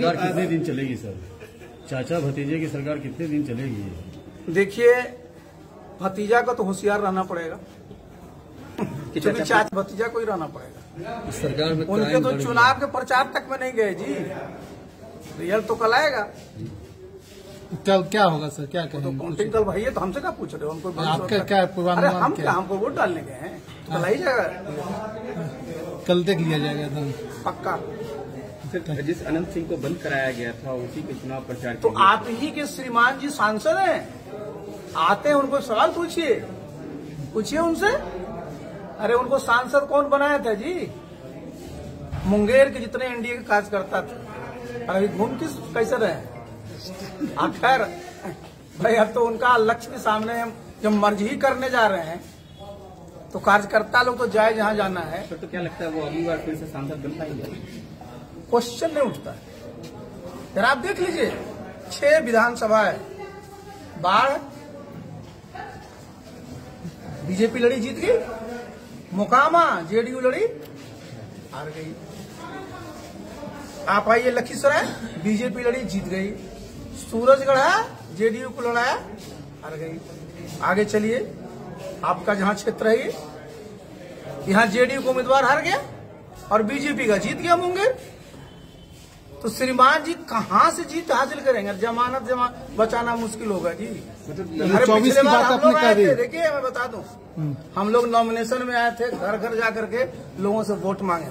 सरकार कितने दिन चलेगी सर? चाचा भतीजे की सरकार कितने दिन चलेगी? देखिए भतीजा को तो होशियार रहना पड़ेगा। क्योंकि चाचा भतीजा को ही रहना पड़ेगा। सरकार में उनके तो चुनाव के प्रचार तक में नहीं गए जी। रिज़ल्ट तो कल आएगा। कल क्या होगा सर? क्या तो कहेंगे? काउंटिंग कल भाई है? तो हमसे क्या पूछ रहे हो? हमको आपका क्या पूर्वानुमान हम क्या? हमको वोट डालने गए हैं? तो कल ही। जाएगा। कल तक लिया जाएगा एकदम पक्का। सर जिस अनंत सिंह को बंद कराया गया था उसी के चुनाव प्रचार तो आप ही के श्रीमान जी सांसद हैं। आते हैं उनको सवाल पूछिए। पूछिए उनसे। अरे उनको सांसद कौन बनाया था जी? मुंगेर के जितने एनडीए के कार्यकर्ता थे। अभी घूम किस कैसे रहे? आखिर भाई अब तो उनका लक्ष्य के सामने हम जब मर्ज ही करने जा रहे हैं तो कार्यकर्ता लोग तो जाए जहाँ जाना है। सर तो क्या लगता है वो अगली बार फिर से सांसद बन पाएँगे? क्वेश्चन नहीं उठता। है जरा आप देख लीजिए छह विधानसभा है बाढ़ बीजेपी लड़ी जीत गई। मोकामा जेडीयू लड़ी हार गई। आप आइए लखीसराय बीजेपी लड़ी जीत गई। सूरजगढ़ है जेडीयू को लड़ाया हार गई। आगे चलिए आपका जहाँ क्षेत्र है ये, यहाँ जेडीयू को उम्मीदवार हार गया और बीजेपी का जीत गया मुंगेर। तो श्रीमान जी कहाँ से जीत हासिल करेंगे? जमानत जमा बचाना मुश्किल होगा जी। 24 पिछले की बार बात आपने कह दी। थे देखिए मैं बता दूँ। हम लोग नॉमिनेशन में आए थे घर घर जा करके लोगों से वोट मांगे।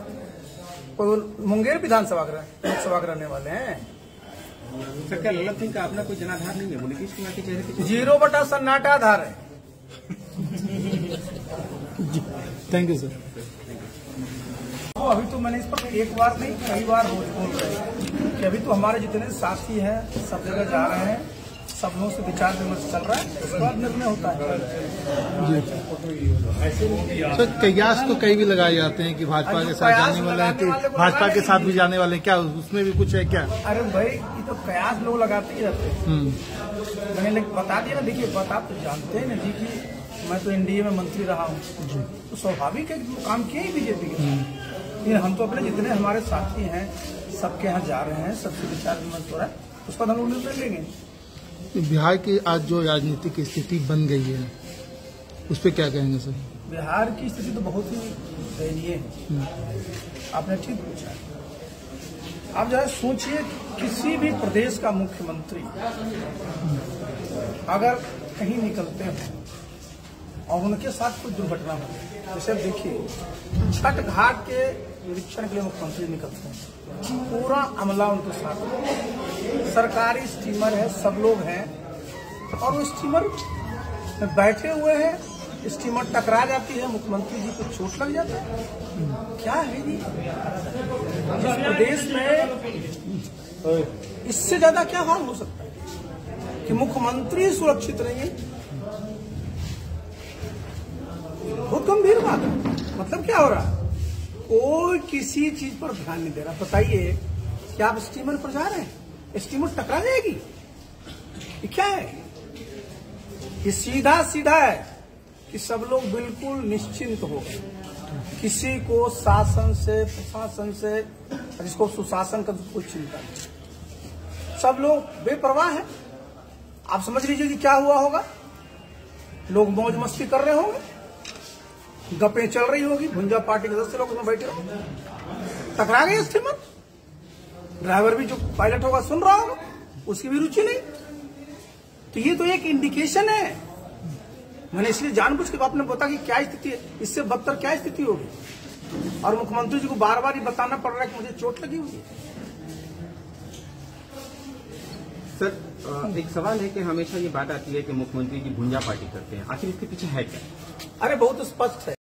कोई मुंगेर विधानसभा का लोकसभा के रहने वाले हैं। सर क्या ललन सिंह का अपना कोई जनाधार नहीं है? नीतीश कुमार के चेहरे ज़ीरो बटा सन्नाटा आधार है। थैंक यू सर तो अभी तो मैंने इस पर एक बार नहीं कई बार रोज बोल रहे कि अभी तो हमारे जितने साथी हैं सब जगह जा रहे हैं सब लोगों से विचार विमर्श चल रहा है उसके बाद निर्णय होता है। सर कयास तो कई भी लगाए जाते हैं कि भाजपा के साथ जाने वाले हैं कि भाजपा के साथ भी जाने वाले हैं। क्या उसमें भी कुछ है क्या? अरे भाई ये तो कयास लोग लगाते ही रहते हैं। हम्म। मैंने बता दिया ना देखिए बात आप तो जानते हैं ना जी की मैं तो एनडीए में मंत्री रहा हूँ। तो स्वाभाविक है काम किए बीजेपी के साथ। लेकिन हम तो अपने जितने हमारे साथी हैं सबके यहाँ जा रहे हैं सबसे विचार विमर्श हो रहा है उस पर हम लोग निर्णय लेंगे। बिहार की आज जो राजनीतिक स्थिति बन गई है उस पर क्या कहेंगे सर? बिहार की स्थिति तो बहुत ही दयनीय है। आपने ठीक पूछा। आप जरा सोचिए किसी भी प्रदेश का मुख्यमंत्री अगर कहीं निकलते हैं और उनके साथ कोई दुर्घटना हो जैसे देखिए छठ घाट के निरीक्षण के लिए मुख्यमंत्री निकलते हैं। पूरा अमला उनके साथ सरकारी स्टीमर है, सब लोग हैं। और वो स्टीमर बैठे हुए हैं। स्टीमर टकरा जाती है, मुख्यमंत्री जी को चोट लग जाता है। क्या है जी प्रदेश में इससे ज़्यादा क्या हाल हो सकता है? कि मुख्यमंत्री सुरक्षित नहीं है बहुत गंभीर बात है मतलब क्या हो रहा? है कोई किसी चीज़ पर ध्यान नहीं दे रहा। बताइए, क्या आप स्टीमर पर जा रहे हैं? स्टीमर टकरा जाएगी? ये क्या है? ये सीधा सीधा है कि सब लोग बिल्कुल निश्चिंत हो गए। किसी को शासन से, प्रशासन से जिसको सुशासन का कोई चिंता नहीं। सब लोग बेपरवाह हैं। आप समझ लीजिए कि क्या हुआ होगा? लोग मौज मस्ती कर रहे होंगे। गपें चल रही होगी भुंजा पार्टी के सदस्य लोग उसमें बैठे होंगे टकरा गए स्टीमर ड्राइवर भी जो पायलट होगा सुन रहा होगा उसकी भी रुचि नहीं। तो ये तो एक इंडिकेशन है। मैंने इसलिए जानबूझ के आपने बताया कि क्या स्थिति है इससे बदतर क्या स्थिति होगी? और मुख्यमंत्री जी को बार बार ये बताना पड़ रहा है कि मुझे चोट लगी हुई है। सर एक सवाल है कि हमेशा ये बात आती है कि मुख्यमंत्री जी भुंजा पार्टी करते हैं। आखिर इसके पीछे है क्या? अरे बहुत स्पष्ट है।